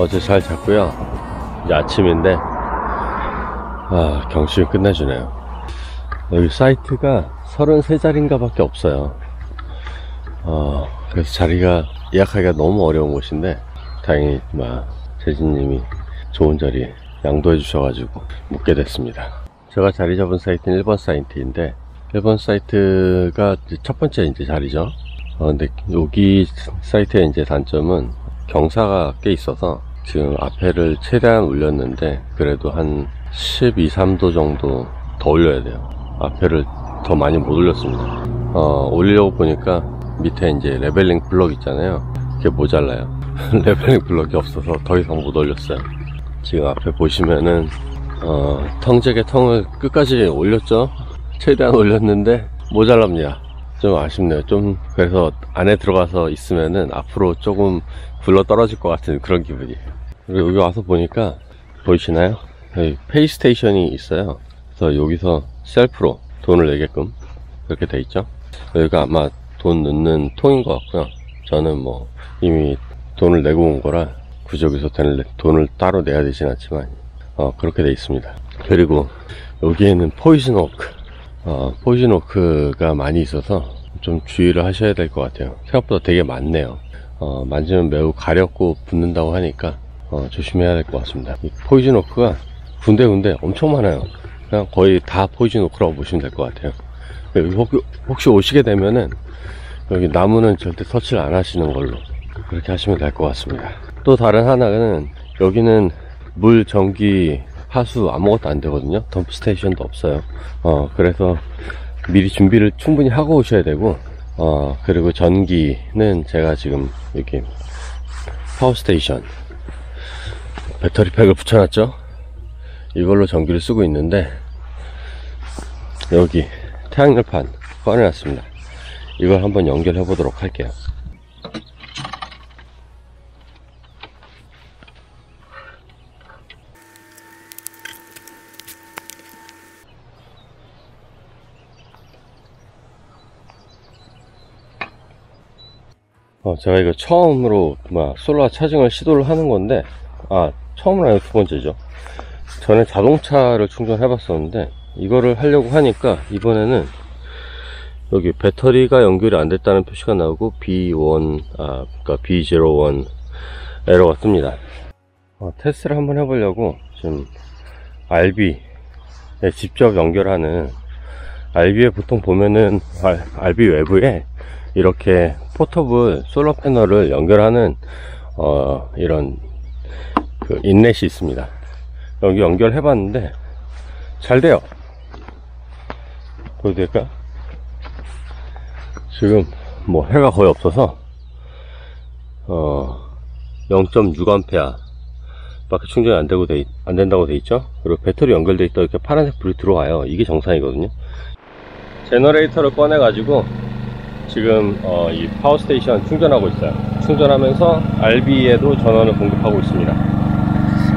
어제 잘 잤고요. 이제 아침인데, 아, 경심이 끝내주네요. 여기 사이트가 33자리인가 밖에 없어요. 어, 그래서 자리가 예약하기가 너무 어려운 곳인데, 다행히, 막, 재진님이 좋은 자리 양도해 주셔가지고, 묵게 됐습니다. 제가 자리 잡은 사이트는 1번 사이트인데, 1번 사이트가 첫 번째 이제 자리죠. 어, 근데 여기 사이트의 이제 단점은 경사가 꽤 있어서 지금 앞에를 최대한 올렸는데 그래도 한 12, 3도 정도 더 올려야 돼요. 앞에를 더 많이 못 올렸습니다. 어, 올리려고 보니까 밑에 이제 leveling block 있잖아요. 그게 모자라요. leveling block이 없어서 더 이상 못 올렸어요. 지금 앞에 보시면은 어, tongue jack에 tongue을 끝까지 올렸죠. 최대한 올렸는데 모자랍니다. 좀 아쉽네요. 좀 그래서 안에 들어가서 있으면은 앞으로 조금 굴러 떨어질 것 같은 그런 기분이에요. 여기 와서 보니까 보이시나요? 여기 페이스테이션이 있어요. 그래서 여기서 셀프로 돈을 내게끔 그렇게 돼 있죠. 여기가 아마 돈 넣는 통인 것 같고요. 저는 뭐 이미 돈을 내고 온 거라 굳이 여기서 돈을, 따로 내야 되진 않지만 어, 그렇게 돼 있습니다. 그리고 여기에는 포이즌 오크 어, 포이즌 오크가 많이 있어서 좀 주의를 하셔야 될 것 같아요. 생각보다 되게 많네요. 어, 만지면 매우 가렵고 붓는다고 하니까 어, 조심해야 될 것 같습니다. 이 포이즌 오크가 군데군데 엄청 많아요. 그냥 거의 다 포이즌 오크라고 보시면 될 것 같아요. 혹시 오시게 되면은 여기 나무는 절대 터치를 안 하시는 걸로 그렇게 하시면 될 것 같습니다. 또 다른 하나는 여기는 물, 전기, 하수 아무것도 안 되거든요. dump station도 없어요. 어, 그래서 미리 준비를 충분히 하고 오셔야 되고, 어, 그리고 전기는 제가 지금 이렇게 power station battery pack을 붙여놨죠. 이걸로 전기를 쓰고 있는데, 여기 태양열판 꺼내놨습니다. 이걸 한번 연결해 보도록 할게요. 어, 제가 이거 처음으로 막 솔라 차징을 시도를 하는 건데 아 처음은 아니고 두 번째죠. 전에 자동차를 충전해 봤었는데 이거를 하려고 하니까 이번에는 여기 배터리가 연결이 안 됐다는 표시가 나오고 B1 아 그러니까 B01 에러가 뜹니다. 어, 테스트를 한번 해보려고 지금 RB에 직접 연결하는 RB에 보통 보면은 RB 외부에 이렇게 포터블 솔러 패널을 연결하는 어, 이런 그 inlet이 있습니다. 여기 연결해 봤는데 잘 돼요. 보여도 될까? 지금 뭐 해가 거의 없어서 어 0.6A 밖에 충전이 안 되고 돼, 안 된다고 돼 있죠. 그리고 배터리 연결돼 있다 이렇게 파란색 불이 들어와요. 이게 정상이거든요. generator를 꺼내 가지고 지금 어, 이 power station 충전하고 있어요 충전하면서 RV에도 전원을 공급하고 있습니다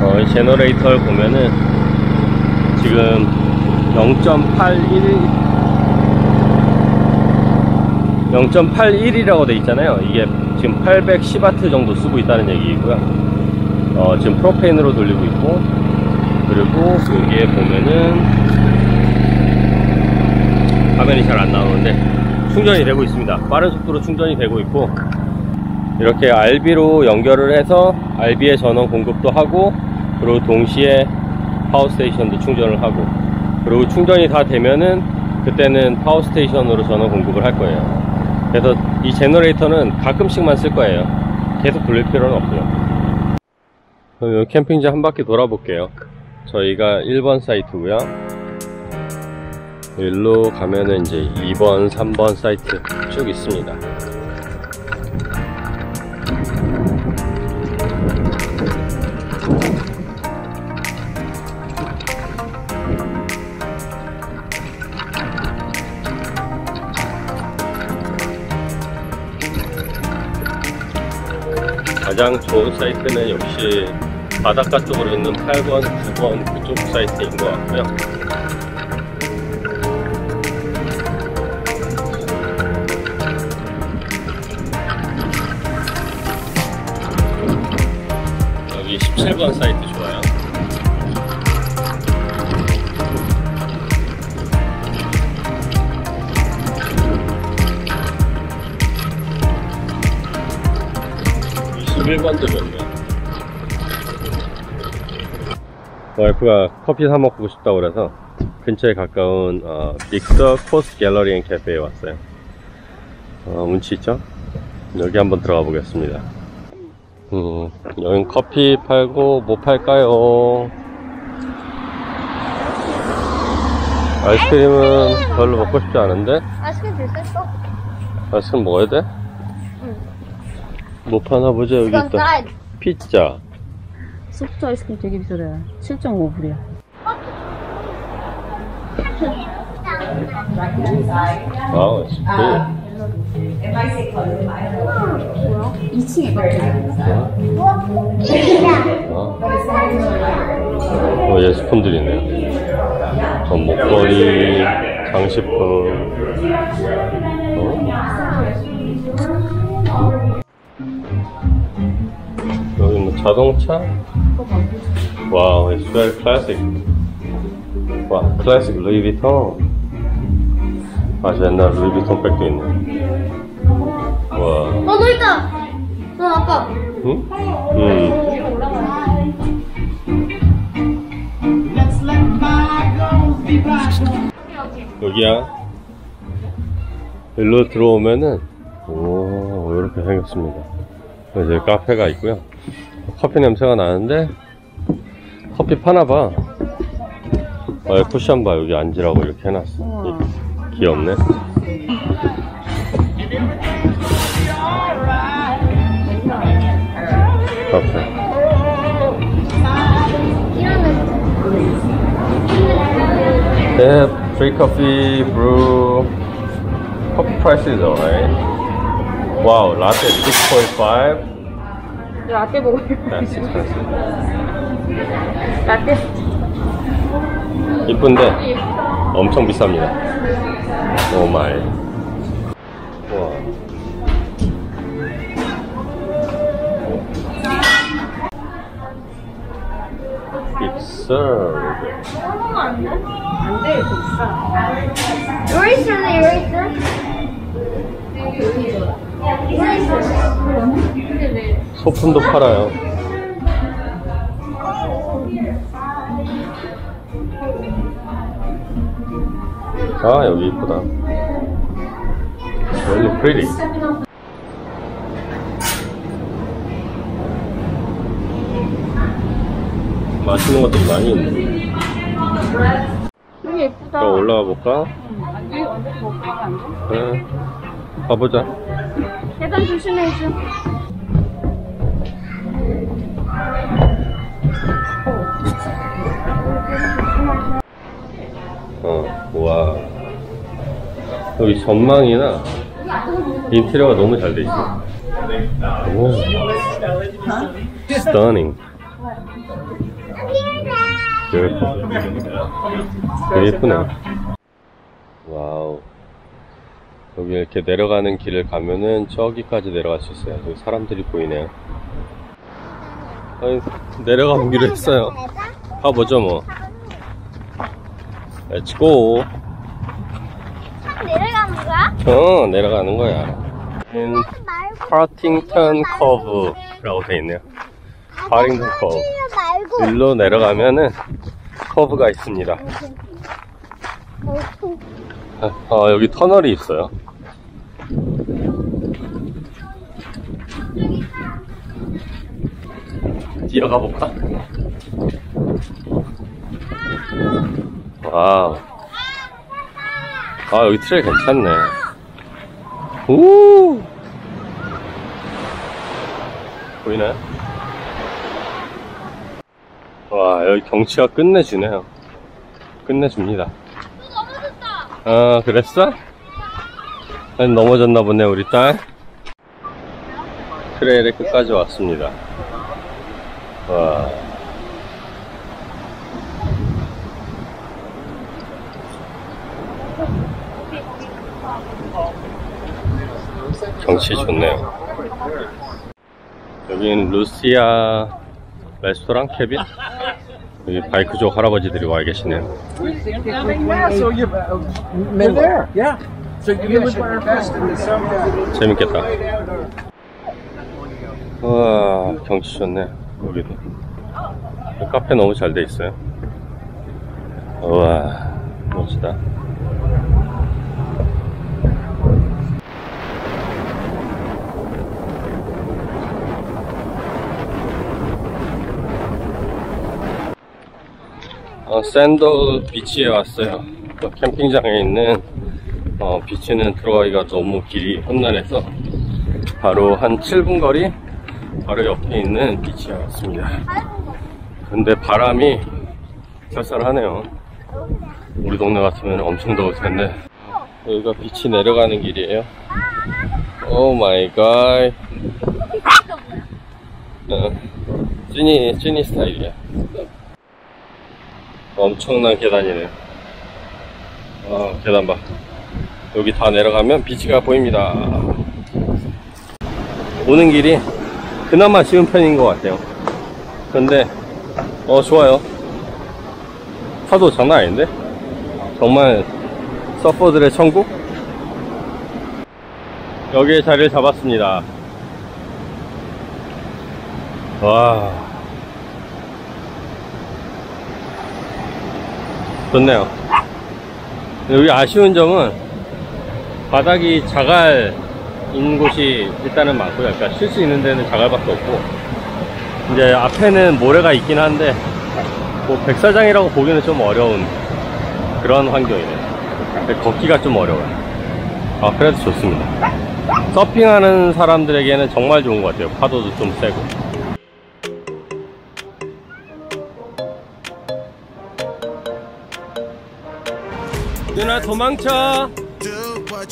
어, 이 generator를 보면은 지금 0.81 0.81이라고 돼 있잖아요. 이게 지금 810W 정도 쓰고 있다는 얘기고요. 어, 지금 propane으로 돌리고 있고 그리고 여기에 보면은 화면이 잘 안 나오는데 충전이 되고 있습니다. 빠른 속도로 충전이 되고 있고 이렇게 RV로 연결을 해서 RV의 전원 공급도 하고 그리고 동시에 power station도 충전을 하고 그리고 충전이 다 되면은 그때는 power station으로 전원 공급을 할 거예요. 그래서 이 generator는 가끔씩만 쓸 거예요. 계속 돌릴 필요는 없고요. 그럼 캠핑장 한 바퀴 돌아볼게요. 저희가 1번 사이트고요. 일로 가면은 이제 2번, 3번 사이트 쭉 있습니다. 가장 좋은 사이트는 역시 바닷가 쪽으로 있는 8번, 9번 그쪽 사이트인 것 같고요. 11번도 좋 네. 와이프가 커피 사 먹고 싶다고 그래서 근처에 가까운 어, Big Sur Coast Gallery and Cafe에 왔어요. 어, 운치 있죠? 여기 한번 들어가 보겠습니다. 음, 여긴 커피 팔고 뭐 팔까요? 아이스크림은 별로 먹고 싶지 않은데? 아이스크림 됐어? 아이스크림 먹어야 돼? 뭐 파나 보자 여기 있다. 피자 소프트 아이스크림 되게 비싸요. 7.5불이야. wow it's good 2층에 밖에. 어? 어, 예술품들이 있네요 어, 목걸이 장식품 어? 자동차 wow it's very classic 와 클래식 루이비통 아주 옛날 루이비통 백도 있네 와 어, 너 있다! 너 아빠. 응? 음. 여기야. 일로 들어오면은, 오, 이렇게 생겼습니다. 이제 카페가 있고요. 커피 냄새가 나는데, 커피 파나봐. 아, 쿠션 봐. 여기 앉으라고 이렇게 해놨어. 이- 귀엽네. They have free coffee, brew. Coffee price is alright. Wow, latte 6.5. 라떼 먹어요. Expensive. 라떼. 이쁜데 엄청 비쌉니다. 오 마이. 와. 빅서. Eraser, eraser. Eraser. 소품도 팔아요. 아 여기 이쁘다. Really pretty. 맛있는 것들이 많이 있네. 여기 예쁘다. 또 올라가 볼까? 여기 완전 더 가면 안 돼? 응. 가보자. 계단 조심해줘. 어, 와. 여기 전망이나 인테리어가 너무 잘 돼 있어. 오. Beautiful. 되게 예쁘네. 와우. 여기 이렇게 내려가는 길을 가면은 저기까지 내려갈 수 있어요. 여기 사람들이 보이네요. 내려가 보기로 했어요. 가보죠, 뭐. Go. 내려가는 거야? 어, 내려가는 거야. Partington Cove라고 돼 있네요. Partington Cove. 말고. 일로 내려가면은 cove가 있습니다. 아, 아, 여기 터널이 있어요. 뛰어가 볼까? Wow. 아, 여기 trail 괜찮네. 오! 보이나요? 와, 여기 경치가 끝내주네요. 끝내줍니다. 아, 그랬어? 넘어졌나 보네, 우리 딸. trail의 끝까지 왔습니다. 와. 경치 좋네요. 여기는 루시아 레스토랑 캐빈? 여기 바이크족 할아버지들이 와 계시네요. Uh. 재밌겠다. 와 경치 좋네 여기도. 카페 너무 잘 돼 있어요. 우와 멋지다. 어, 샌돌 비치에 왔어요. 어, 캠핑장에 있는 어, 비치는 들어가기가 너무 길이 험난해서 바로 한 7분 거리 바로 옆에 있는 beach에 왔습니다. 근데 바람이 쌀쌀하네요. 우리 동네 같으면 엄청 더울 텐데. 여기가 beach 내려가는 길이에요. oh my god 어, 찐이 찐이 스타일이야. 엄청난 계단이네요. 아 계단 봐. 여기 다 내려가면 비치가 보입니다. 오는 길이 그나마 쉬운 편인 것 같아요. 근데 어 좋아요. 파도 장난 아닌데? 정말 서퍼들의 천국? 여기에 자리를 잡았습니다. 와. 좋네요. 여기 아쉬운 점은 바닥이 자갈 인 곳이 일단은 많고요. 그러니까 쉴 수 있는 데는 자갈밖에 없고. 이제 앞에는 모래가 있긴 한데 뭐 백사장이라고 보기는 좀 어려운 그런 환경이네요. 걷기가 좀 어려워요. 아 그래도 좋습니다. 서핑하는 사람들에게는 정말 좋은 것 같아요. 파도도 좀 세고. 누나 도망쳐.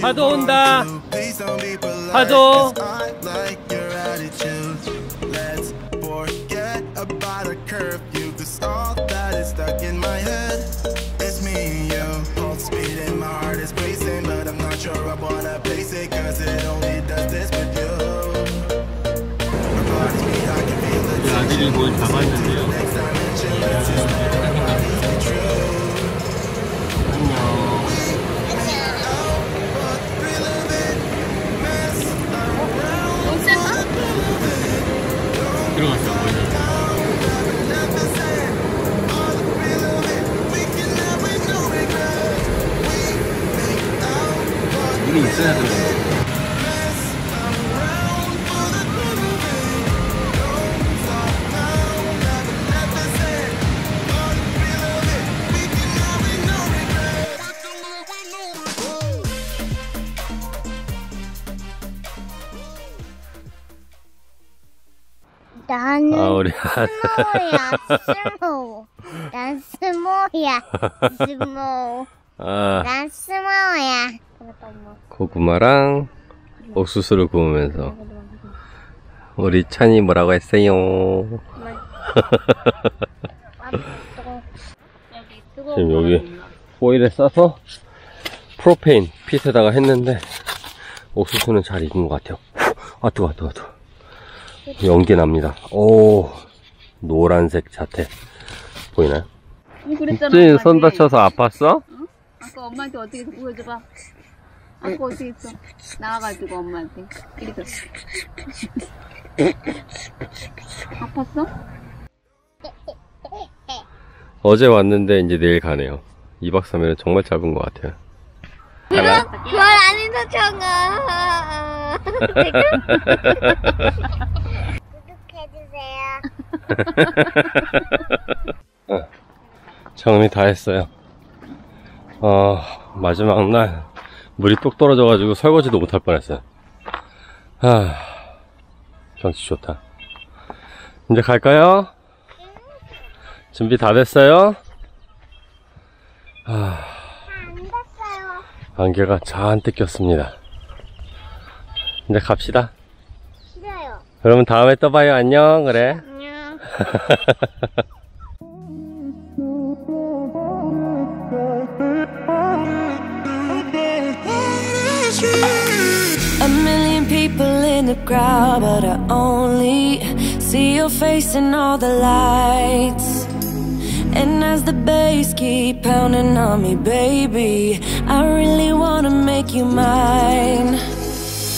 파도 온다 Huddle. Let's forget about curfew. All that is stuck in my head. It's me my heart is pacing. But I'm not sure I place only does this 나는 아 우리 스모야 스모 난 스모야 스모 아. 난 스모야. 고구마랑 옥수수를 구우면서 우리 찬이 뭐라고 했어요? 지금 거 여기? 호일에 싸서 프로페인 핏에다가 했는데 옥수수는 잘 익은 것 같아요. 아 뜨거 뜨거 뜨거 연기 납니다 오 노란색 자태 보이나요? 응, 그랬잖아. 찐 엄마한테. 손 다쳐서 아팠어? 아까 엄마한테 어떻게 했어? 보여줘봐. 아까 어떻게 했어? 나와가지고 엄마한테. 이렇게. 아팠어? 어제 왔는데 이제 내일 가네요 2박 3일은 정말 짧은 것 같아요 가나? 그건 아니다 정아 구독해주세요 청음이 다 했어요. 어, 마지막 날 물이 뚝 떨어져가지고 설거지도 못할 뻔했어요. 아, 경치 좋다. 이제 갈까요? 준비 다 됐어요? 아, 안 안개가 잔뜩 꼈습니다. 이제 갑시다. 싫어요 그러면 다음에 또 봐요. 안녕. 그래. A million people in the crowd, but I only see your face in all the lights. And as the bass keep pounding on me, baby, I really wanna make you mine.